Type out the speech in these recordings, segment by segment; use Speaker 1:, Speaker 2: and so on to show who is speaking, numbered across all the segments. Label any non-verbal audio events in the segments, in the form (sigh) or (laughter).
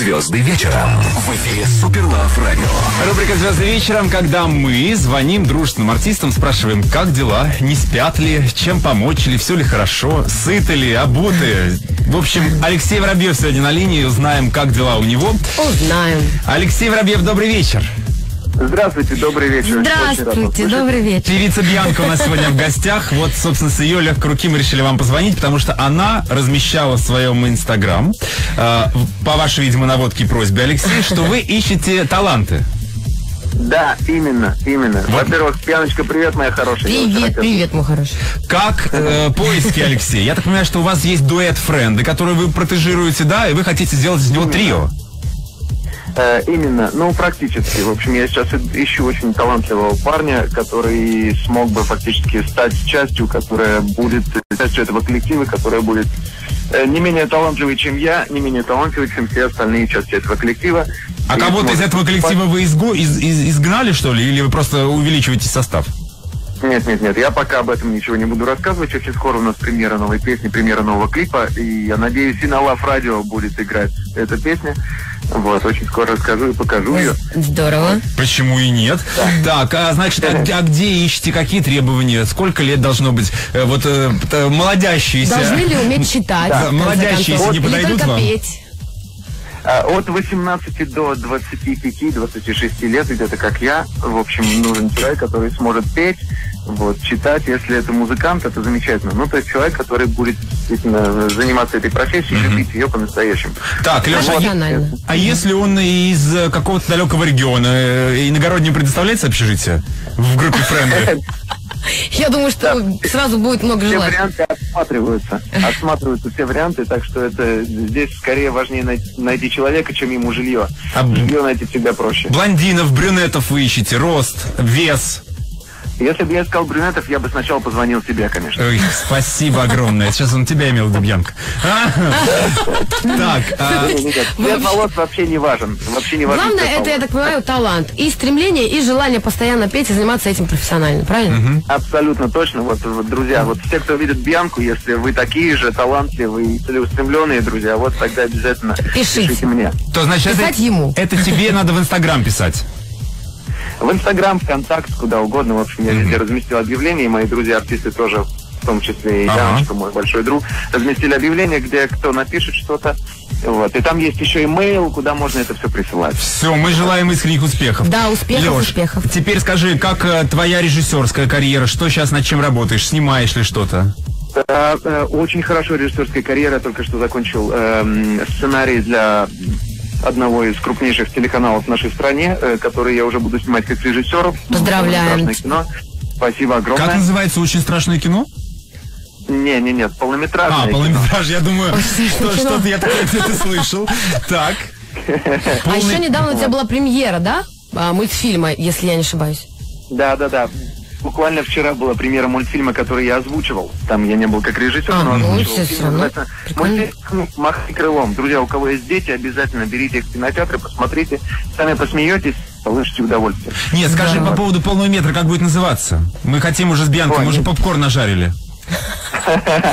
Speaker 1: Звезды вечера. В эфире Суперлав Радио.
Speaker 2: Рубрика «Звезды вечером», когда мы звоним дружественным артистам, спрашиваем, как дела, не спят ли, чем помочь, или все ли хорошо, сыты ли, обуты. В общем, Алексей Воробьев сегодня на линии, узнаем, как дела у него.
Speaker 3: Узнаем.
Speaker 2: Алексей Воробьев, добрый вечер.
Speaker 4: Здравствуйте, добрый вечер.
Speaker 3: Здравствуйте, добрый вечер.
Speaker 2: Певица Бьянка у нас сегодня в гостях. Вот, собственно, с ее легкой руки мы решили вам позвонить, потому что она размещала в своем инстаграм, э, по вашей, видимо, наводке и просьбе, Алексей, что вы ищете таланты.
Speaker 4: Да, именно, именно. Во-первых, Пьяночка, привет, моя хорошая.
Speaker 3: Привет, привет, мой хороший.
Speaker 2: Как э, поиски, Алексей? Я так понимаю, что у вас есть дуэт френды, который вы протежируете, да, и вы хотите сделать из него трио.
Speaker 4: Э, именно, ну, практически. В общем, я сейчас ищу очень талантливого парня, который смог бы фактически стать частью, которая будет частью этого коллектива, которая будет э, не менее талантливый, чем я, не менее талантливый, чем все остальные части этого коллектива.
Speaker 2: А
Speaker 4: И
Speaker 2: кого-то из этого коллектива вы изго- из- из- изгнали, что ли, или вы просто увеличиваете состав?
Speaker 4: Нет, нет, нет, я пока об этом ничего не буду рассказывать. Очень скоро у нас премьера новой песни, премьера нового клипа. И я надеюсь, и на Лав Радио будет играть эта песня. Вот, очень скоро расскажу и покажу ее.
Speaker 3: Здорово.
Speaker 2: Почему и нет? Так, а значит, а, а где ищете, какие требования, сколько лет должно быть? Э, вот э, т- молодящиеся.
Speaker 3: Должны ли уметь читать?
Speaker 2: Да,
Speaker 3: в конце
Speaker 2: молодящиеся
Speaker 3: концов?
Speaker 2: не
Speaker 3: Или
Speaker 2: подойдут
Speaker 3: только
Speaker 2: вам?
Speaker 3: петь?
Speaker 4: А, От 18 до 25-26 лет, где-то как я, в общем, нужен человек, который сможет петь, вот, читать. Если это музыкант, это замечательно. Ну, то есть человек, который будет действительно заниматься этой профессией, любить ее по-настоящему.
Speaker 2: Так, Леша, а,
Speaker 3: Профессионально.
Speaker 2: а если он из э, какого-то далекого региона, э, иногородний предоставляется общежитие в группе френды?
Speaker 3: Я думаю, что сразу будет много желаний.
Speaker 4: Осматриваются. Осматриваются все варианты, так что это здесь скорее важнее най- найти человека, чем ему жилье.
Speaker 2: А
Speaker 4: Жилье найти всегда проще.
Speaker 2: Блондинов, брюнетов вы ищете, рост, вес.
Speaker 4: Если бы я искал брюнетов, я бы сначала позвонил себе, конечно.
Speaker 2: Ой, спасибо огромное. Сейчас он тебя имел в виду, Бьянка. А? Так, а,
Speaker 4: Цвет волос вообще не важен. Вообще не важен
Speaker 3: Главное, это, я так понимаю, талант. И стремление, и желание постоянно петь и заниматься этим профессионально, правильно?
Speaker 4: Абсолютно точно. Вот, друзья, вот все, кто видит Бьянку, если вы такие же талантливые и целеустремленные, друзья, вот тогда обязательно
Speaker 3: Пишите.
Speaker 4: мне.
Speaker 2: то значит,
Speaker 3: Писать
Speaker 2: это,
Speaker 3: ему.
Speaker 2: это тебе надо в Инстаграм писать.
Speaker 4: В Инстаграм, ВКонтакт, куда угодно. В общем, я везде разместил объявление, и мои друзья-артисты тоже, в том числе и
Speaker 2: Ага.
Speaker 4: Яночка, мой большой друг, разместили объявление, где кто напишет что-то. Вот. И там есть еще имейл, куда можно это все присылать.
Speaker 2: Все, мы желаем искренних успехов.
Speaker 3: Да, успехов,
Speaker 2: Лёш,
Speaker 3: успехов.
Speaker 2: теперь скажи, как э, твоя режиссерская карьера? Что сейчас над чем работаешь? Снимаешь ли что-то?
Speaker 4: Э, э, Очень хорошо режиссерская карьера. Я только что закончил эм, сценарий для одного из крупнейших телеканалов в нашей стране, э, который я уже буду снимать как режиссер.
Speaker 3: Поздравляем.
Speaker 4: Страшное кино. Спасибо огромное.
Speaker 2: Как называется очень страшное кино?
Speaker 4: Не, не, нет, полнометражное.
Speaker 2: А,
Speaker 4: кино.
Speaker 2: полнометраж, я думаю, что что-то я такое где-то слышал. Так.
Speaker 3: А
Speaker 2: Полный-
Speaker 3: еще недавно у тебя была премьера, да? А, мультфильма, если я не ошибаюсь.
Speaker 4: Да, да, да. Буквально вчера была премьера мультфильма, который я озвучивал. Там я не был как режиссер,
Speaker 3: А,
Speaker 4: но
Speaker 3: ну,
Speaker 4: озвучивал. Фильм называется. «Мультфильм «Махни крылом». Друзья, у кого есть дети, обязательно берите их в кинотеатры, посмотрите. Сами посмеетесь, получите удовольствие.
Speaker 2: Нет, скажи по поводу полного метра, как будет называться? Мы хотим уже с Бьянкой,
Speaker 4: Ой,
Speaker 2: мы уже попкорн нажарили.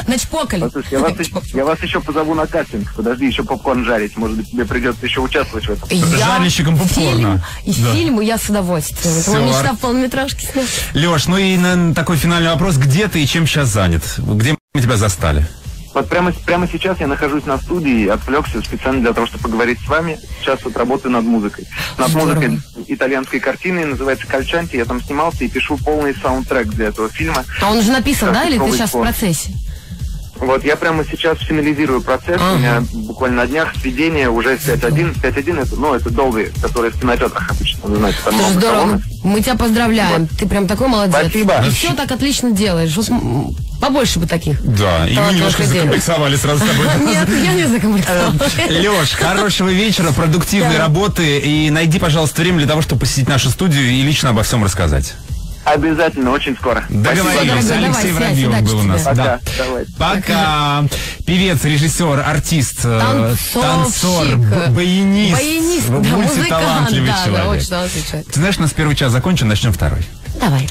Speaker 3: Начпокали.
Speaker 4: Послушай, я вас, (laughs) еще, я вас еще позову на кастинг. Подожди, еще попкорн жарить. Может быть, тебе придется еще участвовать в этом.
Speaker 3: Я
Speaker 2: жарильщиком попкорна.
Speaker 3: Фильм, и
Speaker 2: Да.
Speaker 3: фильму я с удовольствием.
Speaker 2: Всё,
Speaker 3: мечта в полнометражке снять.
Speaker 2: Леш, ну и на такой финальный вопрос. Где ты и чем сейчас занят? Где мы тебя застали?
Speaker 4: Вот прямо, прямо сейчас я нахожусь на студии, отвлекся специально для того, чтобы поговорить с вами. Сейчас вот работаю над музыкой. Над
Speaker 3: Здорово.
Speaker 4: музыкой итальянской картины, называется «Кальчанти». Я там снимался и пишу полный саундтрек для этого фильма.
Speaker 3: А он уже написан, да? Или ты сейчас в процессе?
Speaker 4: Вот я прямо сейчас финализирую процесс. У меня буквально на днях сведение уже 5.1. 5.1 это, ну, это долгие, которые в кинотеатрах обычно, знаете, там много
Speaker 3: здорово.
Speaker 4: колонок.
Speaker 3: Мы тебя поздравляем. Ты прям такой молодец.
Speaker 4: Спасибо.
Speaker 3: И все так отлично делаешь. Вот, побольше бы таких.
Speaker 2: Да, и мы немножко
Speaker 3: людей.
Speaker 2: закомплексовали сразу с тобой. (laughs)
Speaker 3: Нет, я не закомплексовала.
Speaker 2: Леш, хорошего вечера, продуктивной работы и найди, пожалуйста, время для того, чтобы посетить нашу студию и лично обо всем рассказать.
Speaker 4: Обязательно, очень скоро.
Speaker 2: Договорились.
Speaker 3: давай,
Speaker 2: Алексей
Speaker 3: связь,
Speaker 2: Воробьев был у нас.
Speaker 3: тебе.
Speaker 2: Да.
Speaker 4: Пока. Давай.
Speaker 2: Пока. Певец, режиссер, артист, э,
Speaker 3: Танцовщик.
Speaker 2: танцор, баянист,
Speaker 3: Баянист, да,
Speaker 2: мультиталантливый
Speaker 3: музыкант, да, да, очень талантливый человек.
Speaker 2: Ты знаешь, у нас первый час закончен, начнем второй.
Speaker 3: Давай.